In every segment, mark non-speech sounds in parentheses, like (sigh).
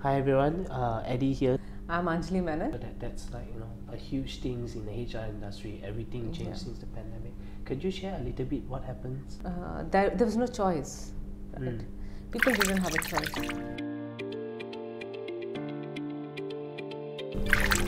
Hi everyone, uh, Eddie here. I'm Anjali Menon. That, that's like you know a huge things in the HR industry. Everything changed Yeah. since the pandemic. Could you share a little bit what happens? Uh, there, there was no choice. Right? Mm. People didn't have a choice.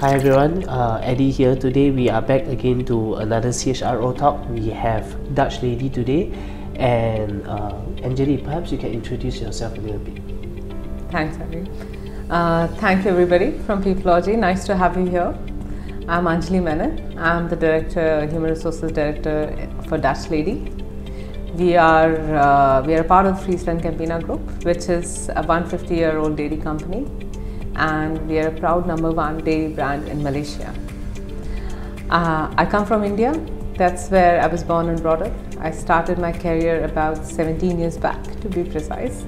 Hi everyone, uh, Eddie here. Today we are back again to another CHRO talk. We have Dutch Lady today, and uh, Anjali, perhaps you can introduce yourself a little bit. Thanks, Hari. Uh, thank you, everybody from Peopleology. Nice to have you here. I'm Anjali Menon. I'm the director, human resources director for Dutch Lady. We are uh, we are a part of the FrieslandCampina Group, which is a 150 year old dairy company, and we are a proud number one dairy brand in Malaysia. Uh, I come from India. That's where I was born and brought up. I started my career about 17 years back, to be precise,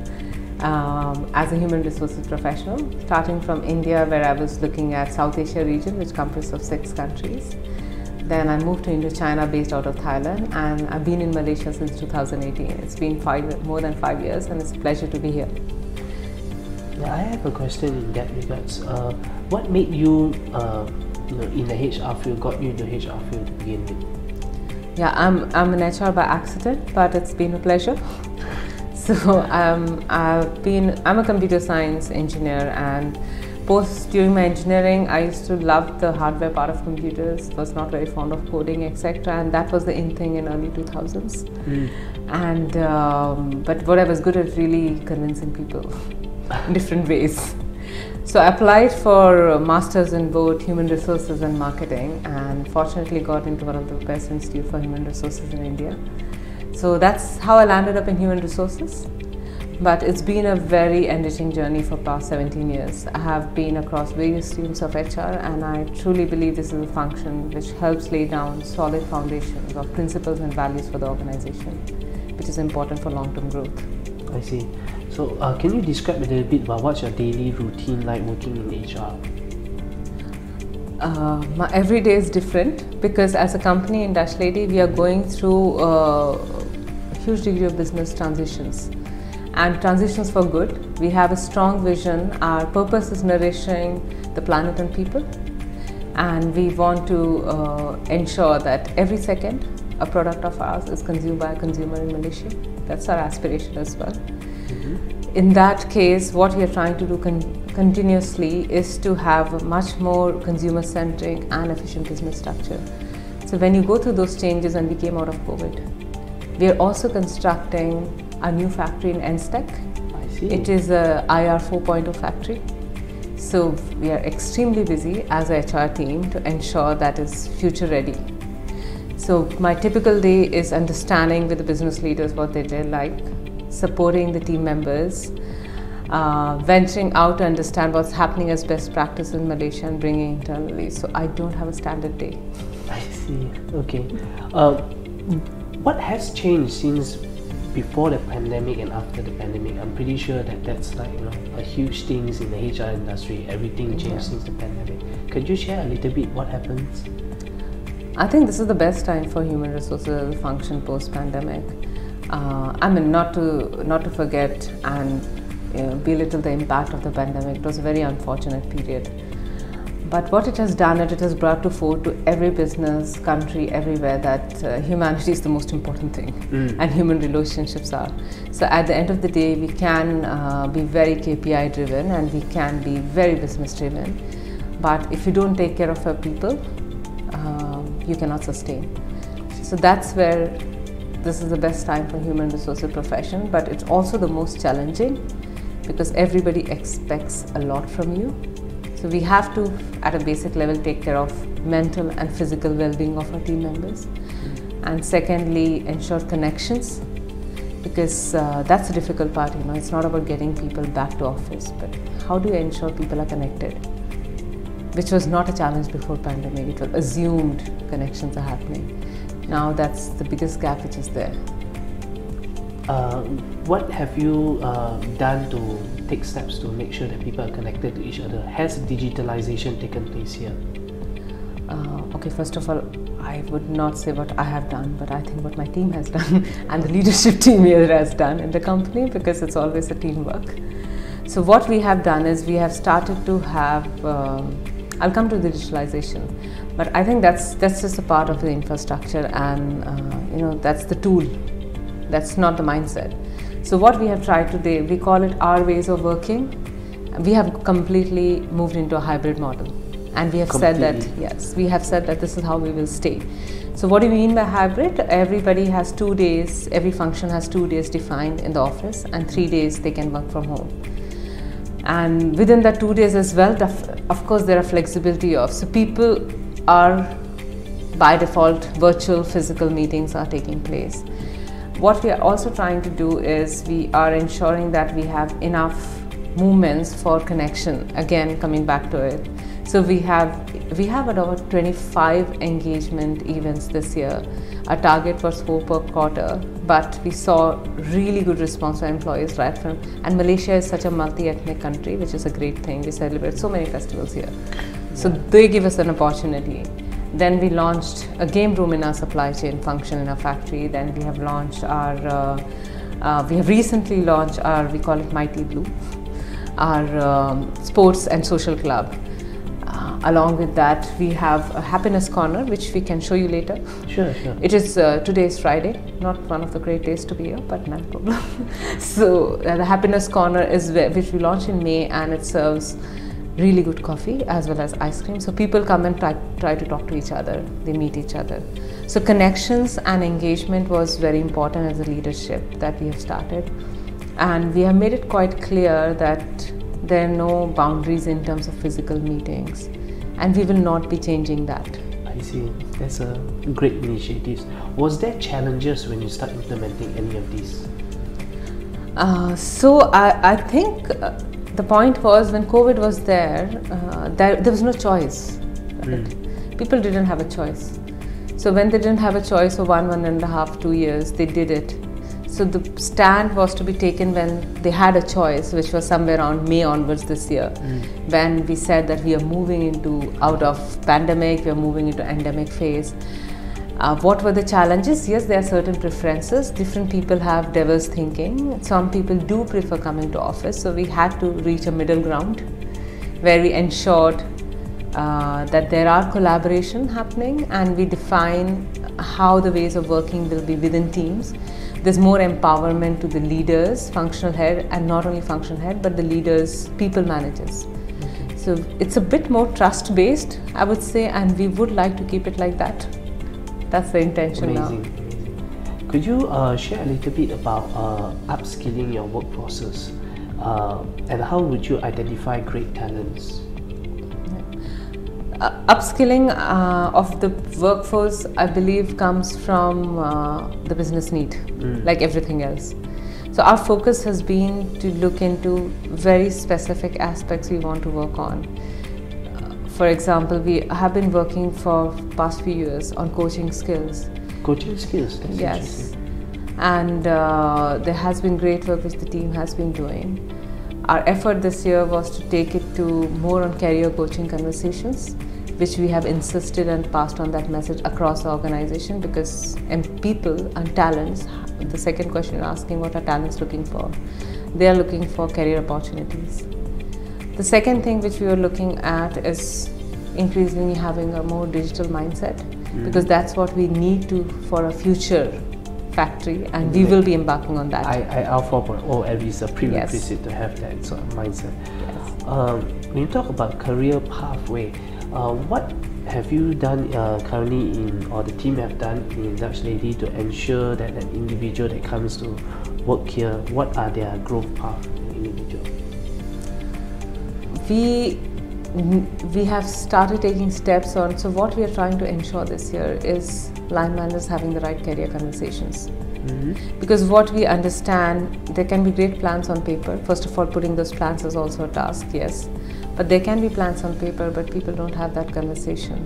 um, as a human resources professional, starting from India, where I was looking at South Asia region, which comprises of six countries. Then I moved to Indochina, based out of Thailand, and I've been in Malaysia since 2018. It's been five, more than five years, and it's a pleasure to be here. Yeah, I have a question in that regards. Uh, what made you, uh, you know, in the HR field, got you into HR field to begin with? Yeah, I'm, I'm an HR by accident, but it's been a pleasure. So um, I've been I'm a computer science engineer, and post during my engineering, I used to love the hardware part of computers. Was not very fond of coding, etc. And that was the in thing in early 2000s. Mm. And um, but what I was good at really convincing people (laughs) in different ways. So I applied for a masters in both human resources and marketing, and fortunately got into one of the best institutes for human resources in India. So that's how I landed up in human resources. But it's been a very enriching journey for past 17 years. I have been across various streams of HR, and I truly believe this is a function which helps lay down solid foundations of principles and values for the organization, which is important for long-term growth. I see. So, uh, can you describe a little bit about what's your daily routine like working in HR? Uh, my every day is different because as a company in Dutch Lady, we are going through uh, huge degree of business transitions and transitions for good. We have a strong vision. Our purpose is nourishing the planet and people, and we want to uh, ensure that every second a product of ours is consumed by a consumer in Malaysia. That's our aspiration as well in that case, what we are trying to do con- continuously is to have a much more consumer centric and efficient business structure. So, when you go through those changes, and we came out of COVID, we are also constructing a new factory in Enstek. I see. It is a IR 4.0 factory. So, we are extremely busy as a HR team to ensure that is future ready. So, my typical day is understanding with the business leaders what they did like, supporting the team members, uh, venturing out to understand what's happening as best practice in Malaysia and bringing internally. So, I don't have a standard day. I see. Okay. Uh, what has changed since before the pandemic and after the pandemic? I'm pretty sure that that's like you know a huge things in the HR industry. Everything changed Yeah. since the pandemic. Could you share a little bit what happens? I think this is the best time for human resources function post pandemic. Uh, I mean, not to not to forget and you know, belittle the impact of the pandemic. It was a very unfortunate period. But what it has done, it, it has brought to fore to every business, country, everywhere that uh, humanity is the most important thing, Mm. and human relationships are. So at the end of the day, we can uh, be very KPI driven and we can be very business driven. But if you don't take care of our people, um, you cannot sustain. So that's where this is the best time for human resources profession, but it's also the most challenging because everybody expects a lot from you. So we have to, at a basic level, take care of mental and physical well-being of our team members, and secondly, ensure connections because uh, that's the difficult part. You know, it's not about getting people back to office, but how do you ensure people are connected? Which was not a challenge before pandemic. It was assumed connections are happening. Now that's the biggest gap which is there. Uh, what have you uh, done to take steps to make sure that people are connected to each other? Has digitalization taken place here? Uh, okay, first of all, I would not say what I have done, but I think what my team has done (laughs) and the leadership (laughs) team here has done in the company because it's always a teamwork. So what we have done is we have started to have. Um, I'll come to the digitalization, but I think that's that's just a part of the infrastructure, and uh, you know that's the tool. That's not the mindset. So what we have tried today, we call it our ways of working. We have completely moved into a hybrid model, and we have Completely. said that yes, we have said that this is how we will stay. So what do we mean by hybrid? Everybody has two days. Every function has two days defined in the office, and three days they can work from home and within that two days as well of course there are flexibility of so people are by default virtual physical meetings are taking place what we are also trying to do is we are ensuring that we have enough movements for connection again coming back to it so we have we have about 25 engagement events this year. Our target was four per quarter, but we saw really good response from employees right from. And Malaysia is such a multi-ethnic country, which is a great thing. We celebrate so many festivals here, so they give us an opportunity. Then we launched a game room in our supply chain function in our factory. Then we have launched our. Uh, uh, we have recently launched our we call it Mighty Blue, our um, sports and social club along with that, we have a happiness corner, which we can show you later. Sure, sure. It is uh, today is Friday, not one of the great days to be here, but no problem. (laughs) so uh, the happiness corner is where, which we launched in May, and it serves really good coffee as well as ice cream. So people come and try, try to talk to each other. They meet each other. So connections and engagement was very important as a leadership that we have started, and we have made it quite clear that there are no boundaries in terms of physical meetings and we will not be changing that. I see. That's a great initiative. Was there challenges when you start implementing any of these? Uh, so I, I think uh, the point was when COVID was there, uh, there, there was no choice. Right? Mm. People didn't have a choice. So when they didn't have a choice for one, one and a half, two years, they did it so the stand was to be taken when they had a choice, which was somewhere around May onwards this year, mm. when we said that we are moving into out of pandemic, we are moving into endemic phase. Uh, what were the challenges? Yes, there are certain preferences. Different people have diverse thinking. Some people do prefer coming to office, so we had to reach a middle ground where we ensured uh, that there are collaboration happening and we define how the ways of working will be within teams there's more empowerment to the leaders, functional head, and not only functional head, but the leaders, people managers. So it's a bit more trust based, I would say, and we would like to keep it like that. That's the intention amazing, now. Could you uh, share a little bit about uh, upskilling your workforces uh, and how would you identify great talents? Uh, upskilling uh, of the workforce, I believe, comes from uh, the business need, mm. like everything else. So our focus has been to look into very specific aspects we want to work on. For example, we have been working for past few years on coaching skills. Coaching skills. That's yes, and uh, there has been great work which the team has been doing. Our effort this year was to take it to more on career coaching conversations which we have insisted and passed on that message across the organization because and people and talents the second question you're asking what are talents looking for they are looking for career opportunities the second thing which we are looking at is increasingly having a more digital mindset mm-hmm. because that's what we need to for a future factory and we will be embarking on that. I, I IIR 4.0 is a prerequisite yes. to have that sort of mindset. Yes. Um, when you talk about career pathway, uh, what have you done uh, currently in, or the team have done in Dutch Lady to ensure that an individual that comes to work here, what are their growth path individual? We we have started taking steps on. So what we are trying to ensure this year is line managers having the right career conversations. Mm-hmm. Because what we understand, there can be great plans on paper. First of all, putting those plans is also a task, yes. But there can be plans on paper, but people don't have that conversation.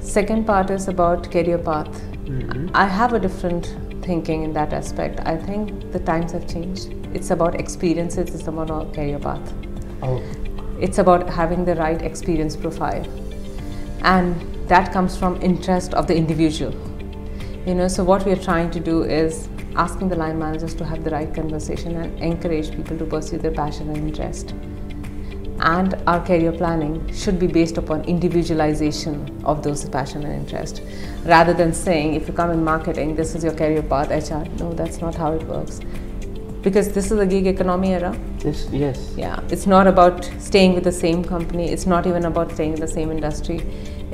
Second part is about career path. Mm-hmm. I have a different thinking in that aspect. I think the times have changed. It's about experiences, it's about career path. Oh. It's about having the right experience profile. And that comes from interest of the individual. You know, so what we are trying to do is asking the line managers to have the right conversation and encourage people to pursue their passion and interest. And our career planning should be based upon individualization of those passion and interest. Rather than saying, if you come in marketing, this is your career path, HR. No, that's not how it works. Because this is a gig economy era. Yes, yes. Yeah, it's not about staying with the same company, it's not even about staying in the same industry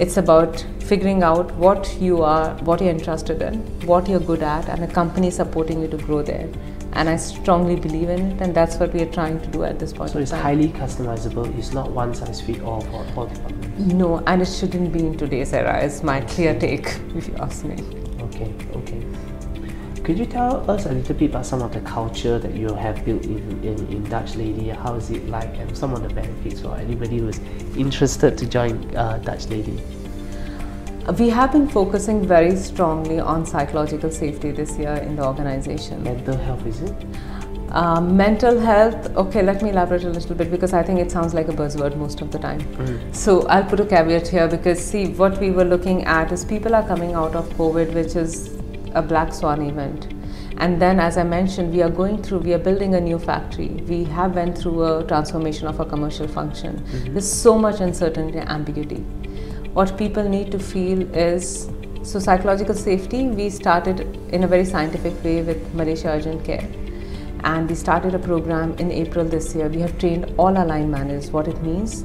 it's about figuring out what you are, what you're interested in, what you're good at, and a company supporting you to grow there. And I strongly believe in it, and that's what we are trying to do at this point. So it's highly customizable. It's not one size fits all for all departments. No, and it shouldn't be in today's era. Is my clear take, (laughs) if you ask me. Okay, okay. Could you tell us a little bit about some of the culture that you have built in, in, in Dutch Lady? How is it like and some of the benefits for anybody who is interested to join uh, Dutch Lady? We have been focusing very strongly on psychological safety this year in the organization. Mental health, is it? Uh, mental health, okay, let me elaborate a little bit because I think it sounds like a buzzword most of the time. Mm. So I'll put a caveat here because, see, what we were looking at is people are coming out of COVID, which is a black swan event. And then as i mentioned we are going through we are building a new factory. We have went through a transformation of a commercial function. Mm-hmm. there's so much uncertainty and ambiguity. What people need to feel is so psychological safety we started in a very scientific way with malaysia urgent care. And we started a program in april this year. We have trained all our line managers what it means.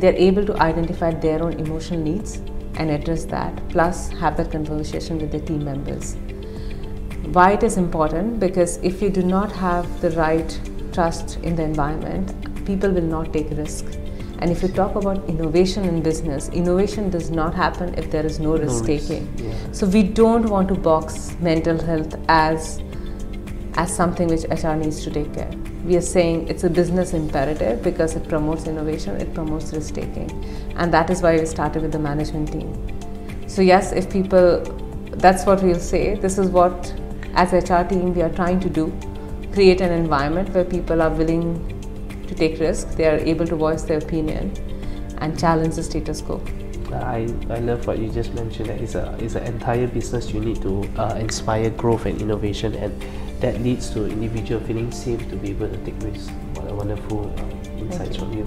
They're able to identify their own emotional needs and address that, plus have that conversation with the team members. Why it is important? Because if you do not have the right trust in the environment, people will not take risk. And if you talk about innovation in business, innovation does not happen if there is no, no risk taking. Yeah. So we don't want to box mental health as as something which HR needs to take care. We are saying it's a business imperative because it promotes innovation, it promotes risk taking. And that is why we started with the management team. So, yes, if people, that's what we'll say. This is what, as HR team, we are trying to do create an environment where people are willing to take risks, they are able to voice their opinion and challenge the status quo. I, I love what you just mentioned it's, a, it's an entire business you need to uh, inspire growth and innovation and that leads to individual feeling safe to be able to take risks. What a wonderful uh, insights from you.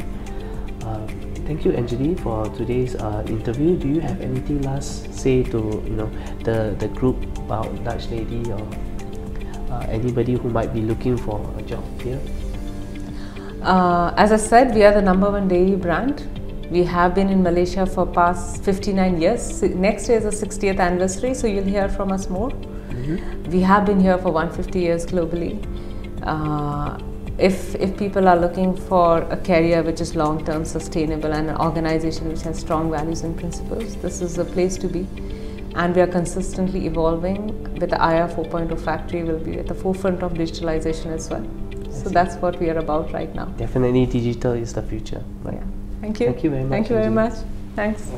Uh, thank you, Anjali, for today's uh, interview. Do you have anything last say to you know the the group about Dutch Lady or uh, anybody who might be looking for a job here? Uh, as I said, we are the number one dairy brand. We have been in Malaysia for past 59 years. Next year is the 60th anniversary, so you'll hear from us more. Mm-hmm. We have been here for 150 years globally. Uh, if, if people are looking for a career which is long term, sustainable, and an organization which has strong values and principles, this is the place to be. And we are consistently evolving. With the IR 4.0 factory, will be at the forefront of digitalization as well. So that's what we are about right now. Definitely, digital is the future. Right? Yeah. Thank you. Thank you very much. Thank you very much. Thanks.